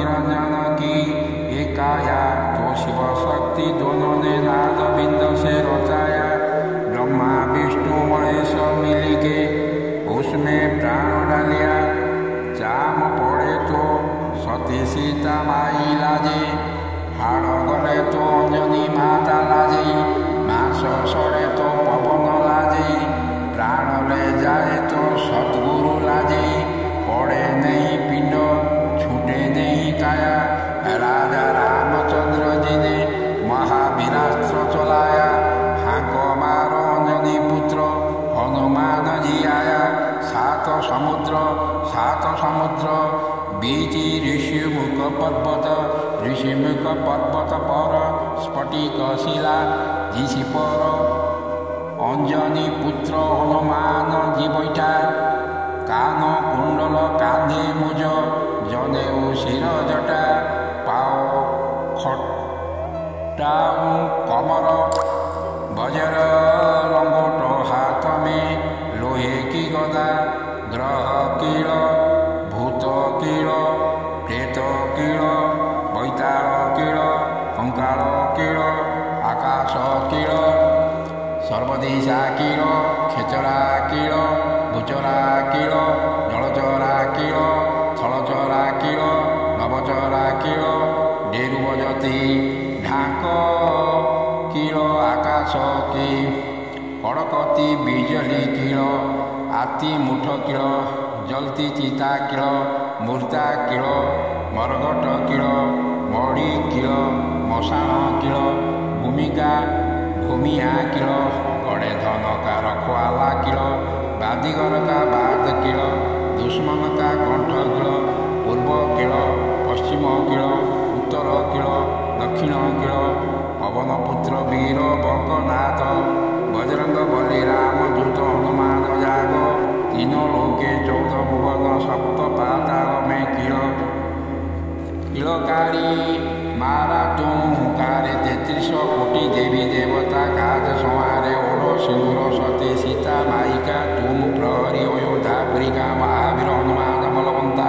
निरंजन की एकाया तो शिव शक्ति दोनों ने नाद बिंद से रचाया। ब्रह्मा विष्णु महेश मिली के সমুদ্র ಸಮುದ್ರ ಬೀಜಿ ಋಷಿಮುಖ ಪರ್ವತ পর্বত পর, স্ফটিক শিলা, ঋষি পর, অঞ্জনী পুত্র হনুমান জীবৈঠা কান কুণ্ডল কান্ধে মুজ জনে ও শির জটা, পাও খটা কমর, বজর লঙ্গট হাত মে, লোহে কি গদা, গ্রহ কিড় କେତ କିଳ ବୈତାଳ କିଳ କଙ୍କାଳ କିଳ ଆକାଶ କିଳ ସର୍ବଦିଶା କିଳ ଖେଚରା କିଳ ଭୁଚରା କିଳ ଜଳଚରା କିଳ ଥଳଚରା କିଳ ନବଚରା କିଳ ଡେରୁବଜତି ଢାଙ୍କ କିଳ ଆକାଶ କି କଡ଼କତି ବିଜଲି କିଳ ଆତି ମୁଠ କିଳ ଜଲ୍ଦି ଚିତା କିଳ ମୂର୍ତ୍ତା କିଳ ମରଗଟ କିଳ ମଡ଼ି କିଳ ମଶାଣ କିଳ ଭୂମିକା ଭୂମିଆ କିଳ କଡ଼େ ଧନକା ରଖୁଆଲା କିଳ ବାଦିଗରକା ବାଦ କିଳ ଦୁଷ୍ମନକା କଣ୍ଠ କିଳ ପୂର୍ବ କିଳ ପଶ୍ଚିମ କିଳ ଉତ୍ତର କିଳ ଦକ୍ଷିଣ କିଳ ପବନପୁତ୍ର ବୀର ବକନାଥ ବଜରଙ୍ଗ ବଲି ରାମ ଦୂତ ହନୁମାନ ଜାଗ ତିନ ଲୋକେ ଚଉଦ ଭୁବନ ସପ୍ତ ପାତା କିଳକାରୀ ମାରା ତୁମୁ କାରେ ତେତିଶ କୋଟି ଦେବୀ ଦେବତା କାଜ ସମୟରେ ଓଡ଼ ସିନ୍ଦୁର ସତେ ସୀତା ନାୟିକା ତୁମ ପ୍ରହରୀ ଅଯୋଧ୍ୟା ପ୍ରିକା ମହାବୀର ହନୁମାନ ବଲବନ୍ତା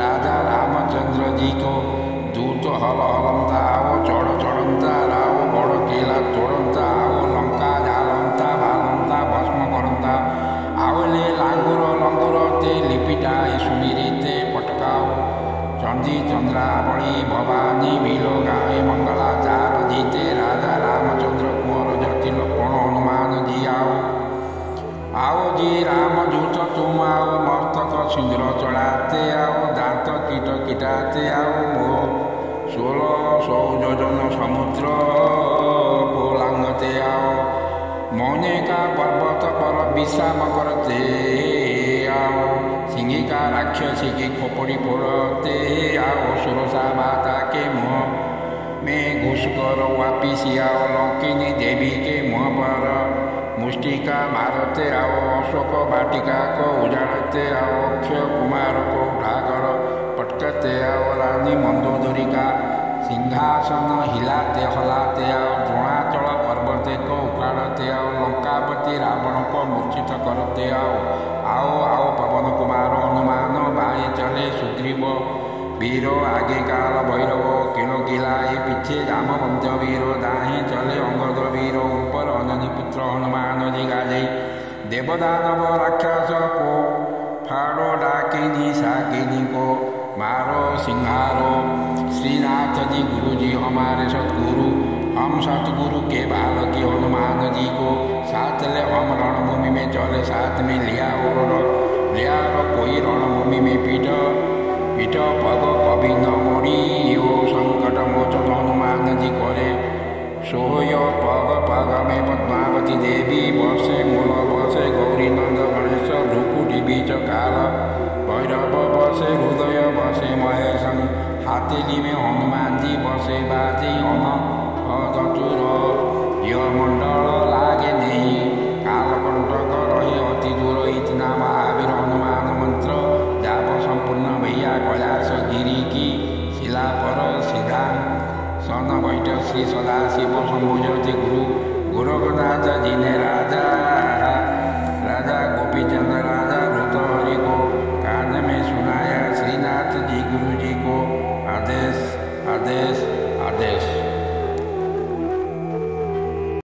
ରାଜା ରାମଚନ୍ଦ୍ର ଜିତ ଦୂତ ହଲ ହଲନ୍ତା ଆଉ ଚଢ଼ ଚଢ଼ନ୍ତା ରାମ ବଡ଼ କିଲା ତୋଡ଼ନ୍ତା ଆଉ ଲଙ୍କା ଝାଲନ୍ତା ଭାଲନ୍ତା ଭସ୍ମ କରନ୍ତା ଆଉ ଲେ ଲାଙ୍ଗୁର ଲଙ୍ଗୁର ତେ ଲିପିଟା ଏ ଶୁଣିରେ চন্দ্রাবলী ভবানী বিলোগায় মঙ্গলাচার ধীতে রাজা রামচন্দ্র কুঁর জটিল কোণ হনুমান জিয়াও আও। জি, রাম ঝুট তুমাও মস্তক সিংহ চড়াতে আও, দাঁত, কীট, কীটাতে আও, মো, ষোল, সৌযোজন, সমুদ্র পোলাঙ্গতে আও। মৌনিকা, পর্বত, পর বিষা মকরতে सिंही का राक्षसी की खोपड़ी फोड़ते आओ सुरसा माता के मुँह में घुस कर वापिस आओ लौकिनी देवी के मुँह पर। मुष्टिका मारते आओ, अशोक वाटिका को उजाड़ते आओ अक्षय कुमार को उठाकर पटकते आओ, रानी मंदोदरी का सिंहासन हिलाते, हलाते आओ, द्रोणाचल पर्वत को उखाड़ते आओ, लंकापति रावण को मूर्छित करते आओ आओ आओ, पवन कुमार କଲେ ସୁଗ୍ରୀବ ବୀର ଆଗେ କାଳ ଭୈରବ କିଣୁ କିଲା ଏ ପିଛେ ରାମ ମଧ୍ୟ ବୀର ଦାହେଁ ଚଲେ ଅଙ୍ଗଦ ବୀର ଉପର ଅଞ୍ଜନୀ ପୁତ୍ର ହନୁମାନ ଜିଗା ଯାଇ ଦେବଦାନବ ରାକ୍ଷସ କୋ ଫାଡ଼ ଡାକିନି ସାକିନି କୋ ମାର सिंहार श्रीनाथ ଗୁରୁଜୀ ହମାରେ ସତ୍ଗୁରୁ हमारे ସତ୍ଗୁରୁ କେ ବାଲ କି ହନୁମାନ ଜୀ କୋ ସାଥ साथ ले हम रणभूमि में चले साथ में लिया और ଏହାର କୋଇ ରଣଭୂମି ମେ ପୀଠ ପୀଠ ପଗ କବିନ୍ଦ ମରି ଓ ସଙ୍କଟ ମୋଚନ ହନୁମାନ ଜି କରେ ସୋହୟ ପଗ ପଗ ମେ ପଦ୍ମାବତୀ ଦେବୀ ବସେ ମୂଳ ବସ ପର ସିଧା ସନ ବୈଠ ଶ୍ରୀ ସଦା ଶିବ ସମ୍ଭୁଜତି ଗୁରୁ। ଗୁରୁ ଦିନେ ରାଜା। ରାଜା ଗୋପୀଚନ୍ଦ୍ର